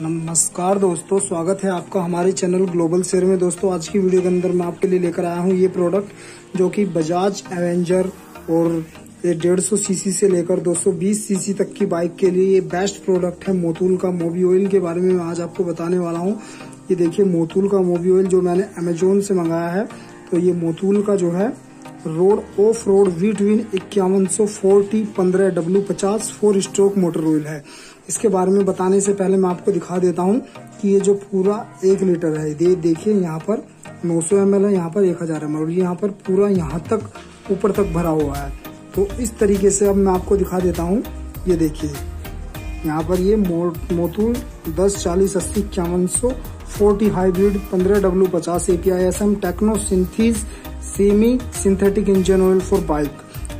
नमस्कार दोस्तों, स्वागत है आपका हमारे चैनल ग्लोबल शेयर में। दोस्तों, आज की वीडियो के अंदर मैं आपके लिए लेकर आया हूँ ये प्रोडक्ट जो कि बजाज एवेंजर और ये डेढ़ सौ सीसी से लेकर 220 सीसी तक की बाइक के लिए ये बेस्ट प्रोडक्ट है मोतूल का मोबी ऑयल के बारे में आज आपको बताने वाला हूँ। ये देखिए मोतूल का मोबी ऑयल जो मैंने अमेजोन से मंगाया है तो ये मोतूल का जो है road off road V twin इक्यावन सौ फोर्टी पंद्रह डब्ल्यू पचास फोर स्ट्रोक मोटर ऑयल है। इसके बारे में बताने से पहले मैं आपको दिखा देता हूँ कि ये जो पूरा एक लीटर है ये देखिए यहाँ पर 900 सौ एम है यहाँ पर 1000 हज़ार एम और यहाँ पर पूरा यहाँ तक ऊपर तक भरा हुआ है। तो इस तरीके से अब मैं आपको दिखा देता हूँ ये देखिए। यहाँ पर ये मो, मोतूल दस चालीस अस्सी इक्यावन सौ फोर्टी हाइब्रिड पंद्रह डब्ल्यू पचास A P I S M techno synthese semi synthetic engine oil for bike.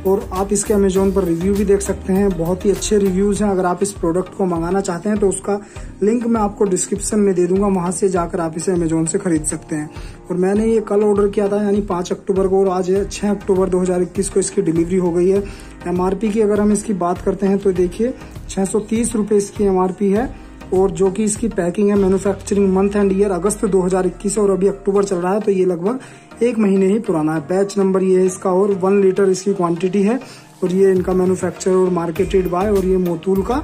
और आप इसके अमेजोन पर रिव्यू भी देख सकते हैं। बहुत ही अच्छे रिव्यूज़ हैं। अगर आप इस प्रोडक्ट को मंगाना चाहते हैं तो उसका लिंक मैं आपको डिस्क्रिप्शन में दे दूँगा। वहाँ से जाकर आप इसे अमेजोन से खरीद सकते हैं। और मैंने ये कल ऑर्डर किया था, यानी पाँच अक्टूबर को, और आज छह अक्टूबर दो हज़ार इक्कीस को इसकी डिलीवरी हो गई है। एमआरपी की अगर हम इसकी बात करते हैं तो देखिए, छह सौ इसकी एमआरपी है। और जो कि इसकी पैकिंग है manufacturing month and year August 2021 और अभी अक्टूबर चल रहा है तो ये लगभग एक महीने ही पुराना है। बैच नंबर ये है इसका और वन लीटर इसकी क्वांटिटी है और ये इनका मैन्युफैक्चर और मार्केटेड बाय और ये मोतूल का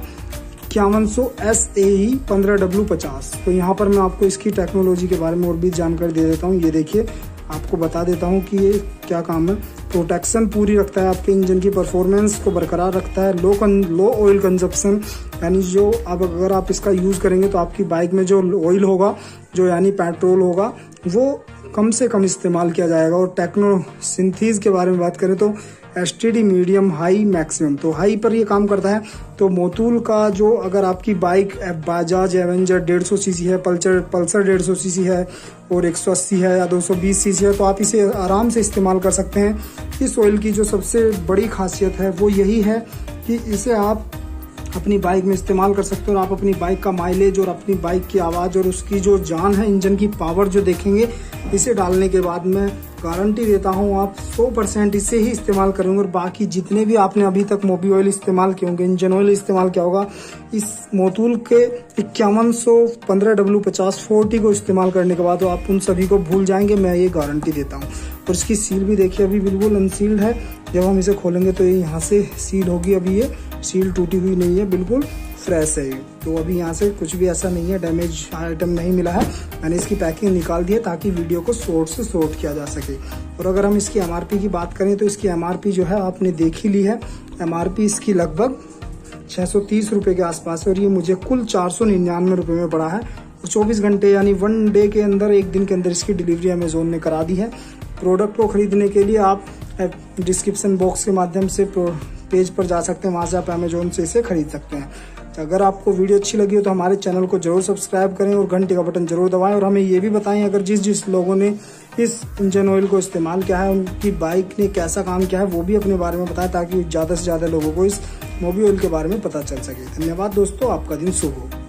इक्यावन सौ एस ए ई पंद्रह डब्ल्यू पचास। तो यहाँ पर मैं आपको इसकी टेक्नोलॉजी के बारे में और भी जानकारी दे देता हूँ। ये देखिए, आपको बता देता हूँ कि ये क्या काम है। प्रोटेक्शन पूरी रखता है आपके इंजन की परफॉर्मेंस को बरकरार रखता है। लो कन, लो ऑयल कंजप्शन यानी जो अब अगर आप इसका यूज़ करेंगे तो आपकी बाइक में जो ऑयल होगा जो यानी पेट्रोल होगा वो कम से कम इस्तेमाल किया जाएगा। और टेक्नो सिंथीज के बारे में बात करें तो एस मीडियम हाई मैक्सिमम तो हाई पर ये काम करता है। तो मोतूल का जो अगर आपकी बाइक बाजाज एवेंजर डेढ़ सौ सी है पल्सर पल्सर डेढ़ सौ सी है और एक सौ अस्सी है या दो सौ बीस सी है तो आप इसे आराम से इस्तेमाल कर सकते हैं। इस ऑयल की जो सबसे बड़ी खासियत है वो यही है कि इसे आप अपनी बाइक में इस्तेमाल कर सकते हो और आप अपनी बाइक का माइलेज और अपनी बाइक की आवाज़ और उसकी जो जान है, इंजन की पावर जो देखेंगे, इसे डालने के बाद मैं गारंटी देता हूँ आप 100 परसेंट इसे ही इस्तेमाल करेंगे और बाकी जितने भी आपने अभी तक मोबी ऑयल इस्तेमाल किए होंगे, इंजन ऑयल इस्तेमाल किया होगा, इस मोतूल के इक्यावन सौ पंद्रह डब्ल्यू पचास फोर्टी को इस्तेमाल करने के बाद आप उन सभी को भूल जाएँगे, मैं ये गारंटी देता हूँ। और इसकी सील भी देखिए, अभी बिल्कुल अनसील्ड है। जब हम इसे खोलेंगे तो ये यहाँ से सील होगी, अभी ये सील टूटी हुई नहीं है। बिल्कुल फ्रेश है तो अभी यहाँ से कुछ भी ऐसा नहीं है डैमेज आइटम नहीं मिला है। मैंने इसकी पैकिंग निकाल दी है ताकि वीडियो को शॉर्ट से शॉर्ट किया जा सके। और अगर हम इसकी एमआरपी की बात करें तो इसकी एमआरपी जो है आपने देख ही। ली है एमआरपी इसकी लगभग छह सौ के आसपास है और ये मुझे कुल चार सौ निन्यानवे में पड़ा है। और चौबीस घंटे यानी वन डे के अंदर, एक दिन के अंदर इसकी डिलीवरी अमेजोन ने करा दी है। प्रोडक्ट को खरीदने के लिए आप डिस्क्रिप्शन बॉक्स के माध्यम से पेज पर जा सकते हैं, वहाँ से आप अमेजोन से इसे खरीद सकते हैं। तो अगर आपको वीडियो अच्छी लगी हो तो हमारे चैनल को ज़रूर सब्सक्राइब करें और घंटे का बटन ज़रूर दबाएँ और हमें ये भी बताएँ अगर जिस जिस लोगों ने इस इंजन ऑयल को इस्तेमाल किया है, उनकी बाइक ने कैसा काम किया है, वो भी अपने बारे में बताएँ ताकि ज़्यादा से ज़्यादा लोगों को इस मोबी ऑयल के बारे में पता चल सके। धन्यवाद दोस्तों, आपका दिन शुभ हो।